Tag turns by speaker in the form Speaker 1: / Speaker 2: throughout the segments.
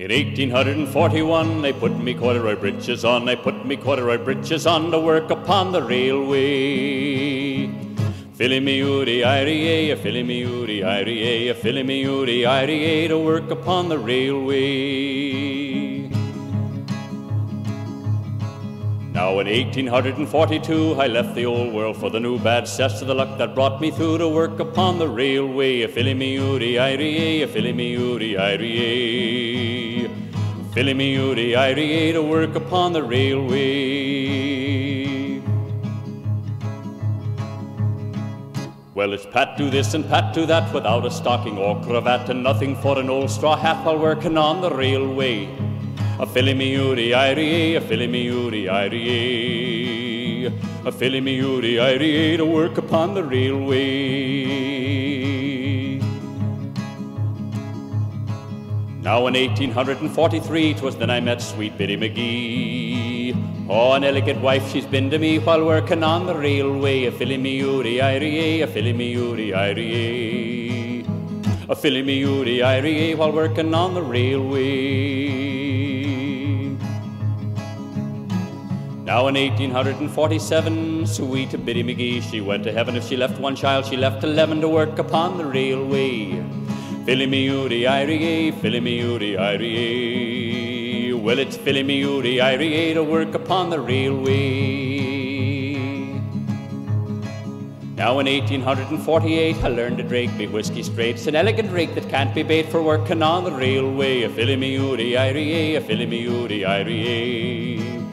Speaker 1: In 1841, they put me corduroy breeches on, they put me corduroy breeches on to work upon the railway. Filly me oody irie, a filly me oody irie, a filly me oody irie to work upon the railway. Now in 1842 I left the old world for the new bad cess of the luck that brought me through to work upon the railway. A oody irie, a oody irie. Oody irie to work upon the railway. Well, it's pat do this and pat do that without a stocking or cravat and nothing for an old straw hat while working on the railway. A oody irie, a oody irie. A oody irie to work upon the railway. Now in 1843, 'twas then I met sweet Biddy McGee. Oh, an elegant wife she's been to me while working on the railway. A oody irie, a oody irie. A oody irie while working on the railway. Now in 1847, sweet Biddy McGee, she went to heaven. If she left one child, she left eleven to work upon the railway. Filly me oody irie, filly me oody irie. Well, it's filly me oody irie to work upon the railway. Now in 1848, I learned to drake me whiskey straight. It's an elegant drake that can't be bait for working on the railway. A filly me oody irie, a filly me oody irie.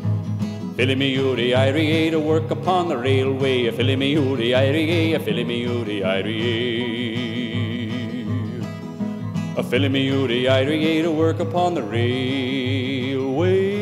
Speaker 1: Filly me oody irie to work upon the railway. A filly me oody irie, a filly me oody irie. A filly me oody irie to work upon the railway.